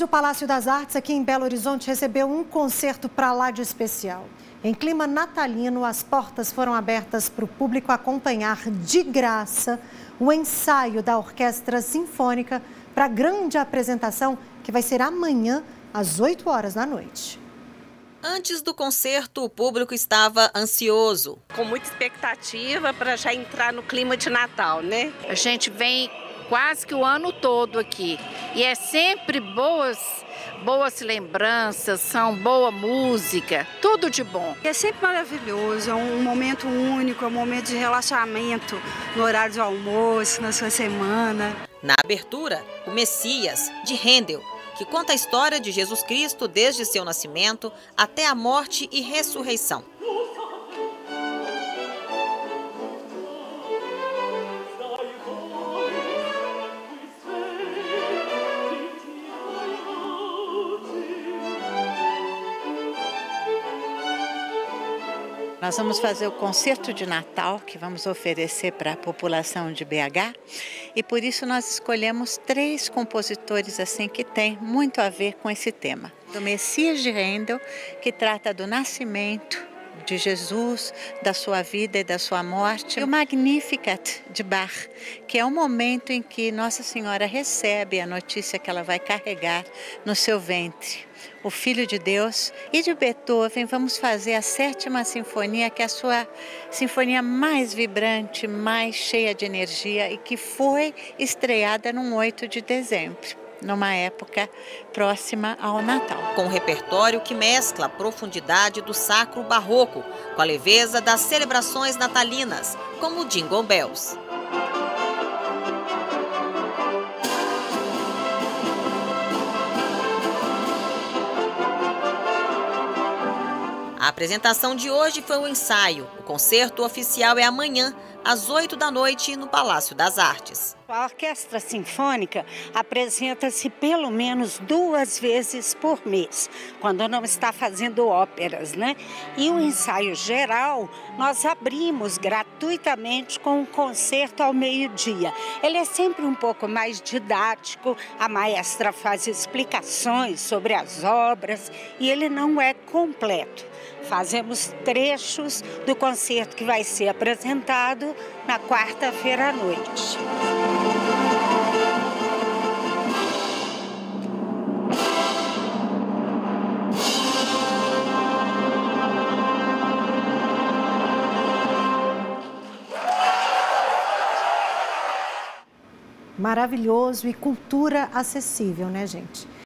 Hoje, o Palácio das Artes, aqui em Belo Horizonte, recebeu um concerto para lá de especial. Em clima natalino, as portas foram abertas para o público acompanhar de graça o ensaio da Orquestra Sinfônica para a grande apresentação que vai ser amanhã, às 8 horas da noite. Antes do concerto, o público estava ansioso. Com muita expectativa para já entrar no clima de Natal, né? A gente vem quase que o ano todo aqui. E é sempre boas, boas lembranças, são boa música, tudo de bom. É sempre maravilhoso, é um momento único, é um momento de relaxamento no horário de almoço, na sua semana. Na abertura, o Messias, de Handel, que conta a história de Jesus Cristo desde seu nascimento até a morte e ressurreição. Nós vamos fazer o concerto de Natal que vamos oferecer para a população de BH e por isso nós escolhemos três compositores assim que têm muito a ver com esse tema. Do Messias de Handel, que trata do nascimento de Jesus, da sua vida e da sua morte, e o Magnificat de Bach, que é o momento em que Nossa Senhora recebe a notícia que ela vai carregar no seu ventre. O Filho de Deus, e de Beethoven vamos fazer a sétima sinfonia, que é a sua sinfonia mais vibrante, mais cheia de energia e que foi estreada no 8 de dezembro numa época próxima ao Natal. Com um repertório que mescla a profundidade do sacro barroco com a leveza das celebrações natalinas, como o Jingle Bells. A apresentação de hoje foi um ensaio. O concerto oficial é amanhã, às 8 da noite, no Palácio das Artes. A Orquestra Sinfônica apresenta-se pelo menos duas vezes por mês, quando não está fazendo óperas, né? E o ensaio geral nós abrimos gratuitamente com um concerto ao meio-dia. Ele é sempre um pouco mais didático, a maestra faz explicações sobre as obras e ele não é completo fazemos trechos do concerto que vai ser apresentado na quarta-feira à noite. Maravilhoso e cultura acessível, né, gente?